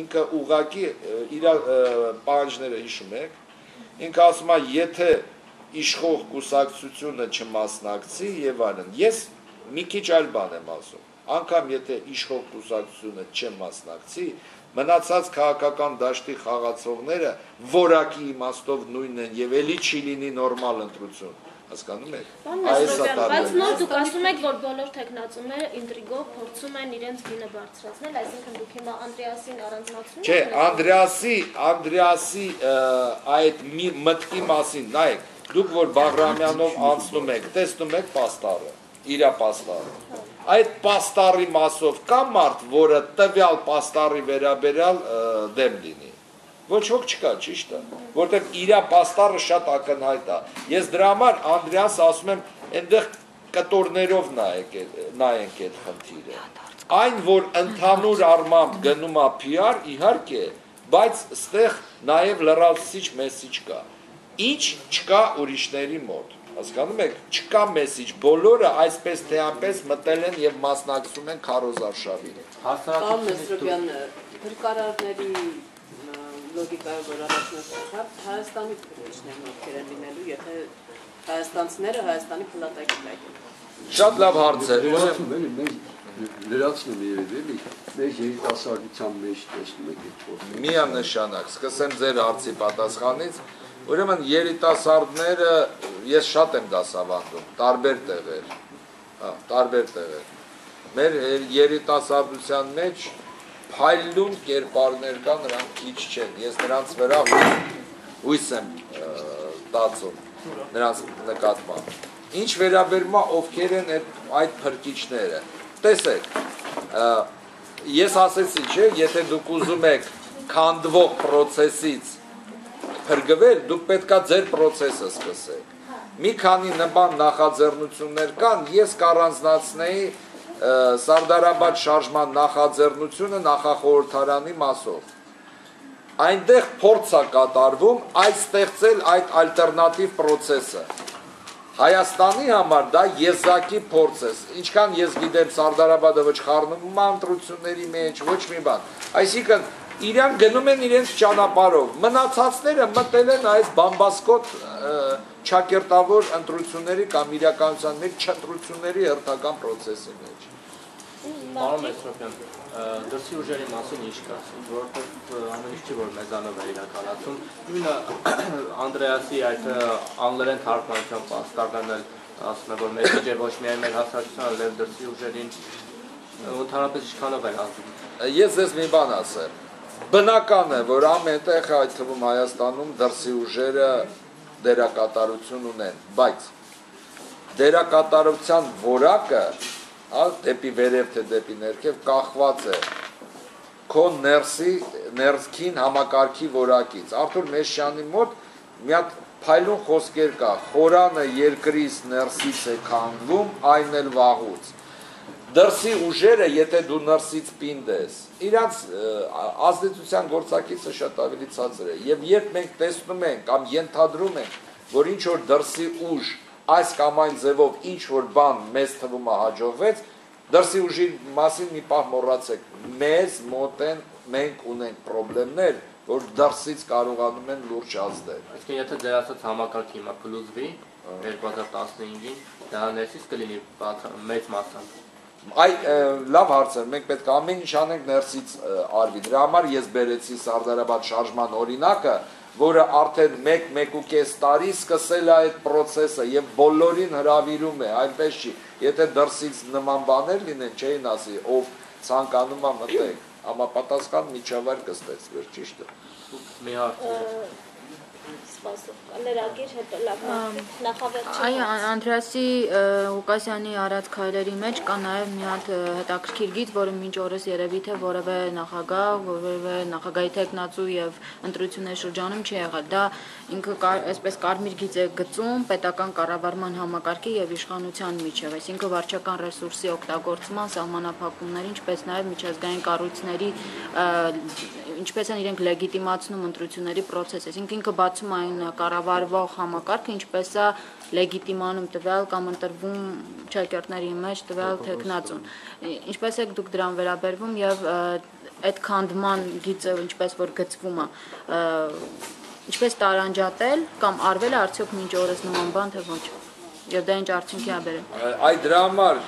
ինքը ուղակի իր պահանջները հիշում եք, ինքը ասում է, եթե իշխող կուսակցությունը չմասնակցի եւ այլն։ Ես մի քիչ այլ բան եմ ասում։ Անկամ եթե իշխող կուսակցությունը չմասնակցի, մնացած քաղաքական դաշտի խաղացողները որակի իմաստով նույնն են եւ ելի չի լինի նորմալ ընտրություն հասկանում եք այս բայց նոր դուք ասում եք որ բոլոր տեխնացումները ինտրիգով փորձում են իրենց գինը բարձրացնել այսինքն դուք հիմա Անդրեասին առանձնացնում չէ Անդրեասի Անդրեասի այդ մի մտքի մասին նայեք դուք որ Բաղրամյանով անցնում եք տեսնում եք պաստառը իրա պաստառը այդ պաստառի մասով կա մարդ որը տվյալ պաստառի վերաբերյալ դեմ լինի ոչ ոք չկա, ճիշտ է, որտեղ իրա պաստառը շատ ակնհայտ է։ Ես դրա համար Անդրեաս ասում եմ, այնտեղ կտորներով նայեք, նայենք այդ խնդիրը։ Այն, որ ընդհանուր առմամբ գնում է PR, իհարկե, բայց ստեղ նաև լրացուցիչ մեսիջ կա։ Ինչ չկա ուրիշների մոտ հասկանում եք, չկա մեսիջ, բոլորը այսպես թե այնպես մտել են եւ մասնակցում են քարոզարշավին։ Հասարակական Մեսրոպյան գրկարարների լոգիկայով որ առաջնորդը Հայաստանի փոխիչներն ովքեր են լինելու, եթե հայաստանցիները Հայաստանի փլատակի լայք Շատ լավ հարց է։ Լրացնում երևի էլի, մեր երիտասարդության մեջ տեսնում եք այդ փոստը։ Միանշանակ, սկսեմ ձեր հարցի պատասխանից։ Ուրեմն երիտասարդները ես շատ եմ դասավանդում, տարբեր տեղեր։ Հա, տարբեր տեղեր։ Մեր երիտասարդության մեջ փայլուն կերպարներ կա, նրանք քիչ չեն։ Ես նրանց վրա հույս եմ տածում նրանց նկատմամբ։ Ինչ վերաբերում է ովքեր են այդ փրկիչները։ Տեսեք, ես ասեցի, չէ, եթե դուք ուզում եք քանդվող process-ից փրկվել, դուք պետքա ձեր process-ը սկսեք։ Մի քանի նման նախաձեռնություններ կան, ես կառանձնացնեի Սարդարաբադ շարժման նախաձեռնությունը նախախորհրդարանի մասով։ Այնտեղ փորձ է կատարվում այդ ստեղծել այդ ալտերնատիվ process-ը։ Հայաստանի համար դա եզակի փորձ է։ Ինչքան ես գիտեմ Սարդարաբադը ոչ խառնում ընտրությունների մեջ, ոչ մի բան։ Այսինքն իրան գնում են իրենց ճանապարհով։ Մնացածները մտել են այս բամբասկոտ ճակերտավոր ընտրությունների կամ իրականության մեջ չընտրությունների հերթական process-ի մեջ։ Պարոն Մեսրոպյան, դրսի ուժերի մասին ինչ կասեք, որովհետև ամեն ինչ չի որ մեզանով է իրականացում։ Նույնը Անդրեասի այդ անգլերեն թարգմանության պաստառներն էլ ասում է, որ մեսեջը ոչ միայն մեր հասարակությանը, այլև դրսի ուժերին ընդհանրապես ինչքանով է ազդում։ Ես ձեզ մի բան ասեմ։ Բնական է, որ ամենտեղ այդ թվում Հայաստանում դրսի ուժերը դերակատարություն ունեն, բայց դերակատարության որակը հա, դեպի վերև թե դեպի ներքև կախված է քո ներսի ներսքին համակարգի որակից։ Արթուր Մեշյանի մոտ մի հատ փայլուն խոսքեր կա. խորանը երկրից ներսից է քանդվում, այն էլ վաղուց։ Դրսի ուժերը, եթե դու ներսից պինդ ես, իրանց ազդեցության գործակիցը շատ ավելի ցածր է։ Եվ երբ մենք տեսնում ենք կամ ենթադրում ենք, որ ինչ որ դրսի ուժ այս կամ այն ձևով ինչ որ բան մեզ թվում է հաջողվեց, դրսի ուժի մասին մի պահ մոռացեք։ Մեզ մոտ են մենք ունենք խնդիրներ, որ դրսից կարողանում են լուրջ ազդել։ Իսկ եթե դեր ասած համակարգը հիմա կլուզվի 2015-ին, դա ներսից կլինի մեծ մասամբ Այ լավ հարց է, մենք պետք է ամեն ինչ անենք ներսից արվի։ Դրա համար ես բերեցի Սարդարաբադ շարժման օրինակը, որը արդեն 1-1.5 տարի սկսել է այդ process-ը եւ բոլորին հravirում է, այնպես չի։ Եթե դրսից նման բաներ լինեն, չէին ասի, ով ցանկանում է մտեք, համապատասխան միջավայր կստեղծվեր, ճիշտ է։ Մի հարց լրագիր հետո լավ նախավերջի Այ Անդրեասի Ղուկասյանի արած քայլերի մեջ կա նաև մի հատ հետաքրքիր գիծ, որը մինչ օրս երևի թե որևէ նախագահ, որևէ նախագահի տեխնացու եւ ընտրությունների շրջանում չի եղել։ Դա ինքը այսպես կարմիր գիծ է գծում պետական կառավարման համակարգի եւ իշխանության միջև, այսինքն վարչական ռեսուրսի օգտագործման սահմանափակումներ, ինչպես նաև միջազգային կառույցների ինչպես են իրենք լեգիտիմացնում ընտրությունների process-ը, այսինքն ինքը բացում այն կառավարվող համակարգը, ինչպես է լեգիտիմանում տվյալ կամ ընտրվում ճակերտների մեջ տվյալ տեխնացուն։ Ինչպես եք դուք դրան վերաբերվում եւ այդ քանդման գիծը ինչպես որ գծվում է ինչպես տարանջատել կամ արվել է արդյոք մինչ օրս նման բան թե ոչ եւ դա ինչ արդյունքի ա բերել Այդ դրա համար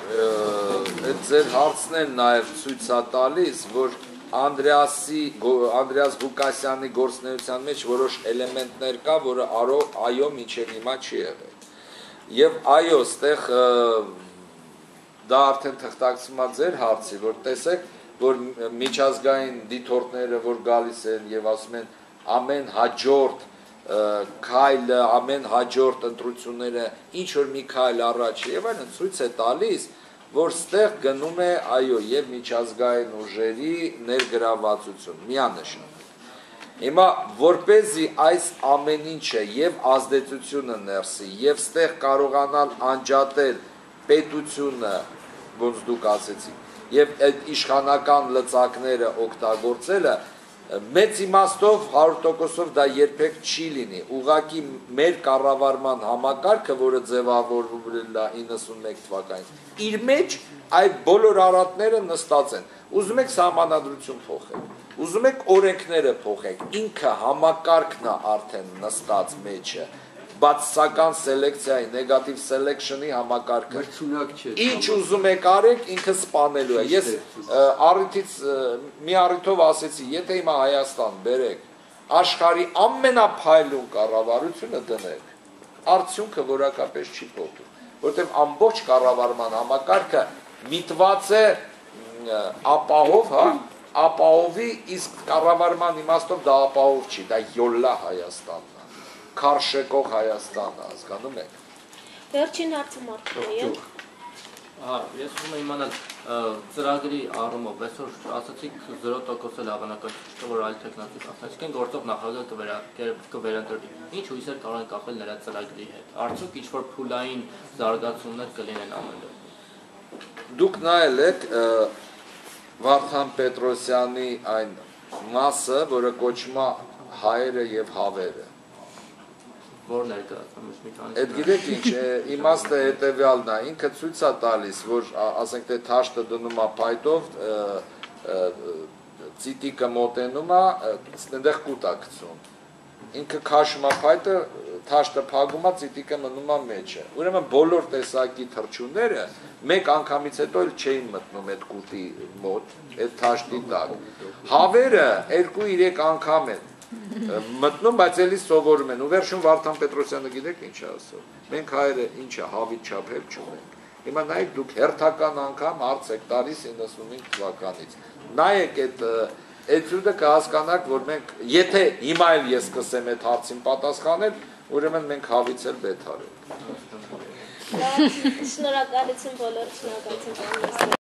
այդ ձեր հարցն էլ նաև ցույց է տալիս, որ Անդրեասի Անդրեաս Ղուկասյանի գործնեության մեջ որոշ էլեմենտներ կա, որը արո այո միջև հիմա չի եղել։ Եվ այո, ստեղ դա արդեն թղթակցում է ձեր հարցի, որ տեսեք, որ միջազգային դիտորդները, որ գալիս են եւ ասում են ամեն հաջորդ քայլը, ամեն հաջորդ ընտրությունները ինչ որ մի քայլ առաջ եւ այլն ցույց է տալիս, որ ստեղ գնում է այո եւ միջազգային ուժերի ներգրավվածություն միանշան Հիմա որպեսզի այս ամեն ինչը եւ ազդեցությունը ներսի եւ ստեղ կարողանալ անջատել պետությունը, ոնց դուք ասեցիք, եւ այդ իշխանական լծակները օգտագործելը մեծ իմաստով 100%-ով դա երբեք չի լինի։ Ուղղակի մեր կառավարման համակարգը, որը ձևավորվել է 91 թվականին, իր մեջ այդ բոլոր արատները նստած են։ Ուզում եք սահմանադրություն փոխել, ուզում եք օրենքները փոխեք, ինքը համակարգն է արդեն նստած մեջը բացասական սելեկցիայի, նեգատիվ սելեկշնի համակարգը։ Մրցունակ չէ։ Ինչ ուզում եք արեք, ինքը սպանելու է։ Ես առիթից մի առիթով ասեցի, եթե հիմա Հայաստան բերեք, աշխարի ամենափայլուն կառավարությունը դնեք, արդյունքը որակապես չի փոխվում, որովհետև ամբողջ կառավարման համակարգը միտված է ապահով, հա, ապահովի, իսկ կառավարման իմաստով դա ապահով չի, դա յոլլա Հայաստանն քարշեկող Հայաստանը, հասկանում եք։ Վերջին հարցը Մարտիրոսյան։ Հա, ես ուզում եմ իմանալ ծրագրի առումով, այսօր ասացիք 0% էլ հավանական չէ, որ այլ տեխնոլոգի կախնի, այսինքն գործող նախագահը կվերա կվերանտրվի։ Ինչ հույսեր կարող են կախել նրա ծրագրի հետ։ Արդյոք ինչ որ փուլային զարգացումներ կլինեն ամենը։ Դուք նայել եք Վարդան Պետրոսյանի այն մասը, որը կոչվում է հայերը եւ հավերը։ Որ ներկայացնում ես մի քանի։ Այդ գիտեք ինչ, իմաստը հետեւյալն է, ինքը ցույց է տալիս, որ ասենք թե թաշտը դնում է փայտով, ցիտիկը մոտենում է, այդտեղ կուտ է գցում։ Ինքը քաշում է փայտը, թաշտը փակում է, ցիտիկը մնում է մեջը։ Ուրեմն բոլոր տեսակի թրջունները մեկ անգամից հետո էլ չէին մտնում այդ կուտի մոտ, այդ թաշտի տակ։ Հավերը 2-3 անգամ են մտնում, բայց էլի սովորում են։ Ու վերջում Վարդան Պետրոսյանը գիտեք ինչ է ասում։ Մենք հայերը ինչը հավիտ չափել չունենք։ Հիմա նայեք դուք հերթական անգամ հարց եք տալիս 95 թվականից։ Նայեք այդ Էտյուդը կհասկանաք, որ մենք, եթե հիմա էլ ես սկսեմ այդ հարցին պատասխանել, ուրեմն մենք հավից էլ բեթար ենք։ Շնորհակալություն բոլոր շնորհակալություն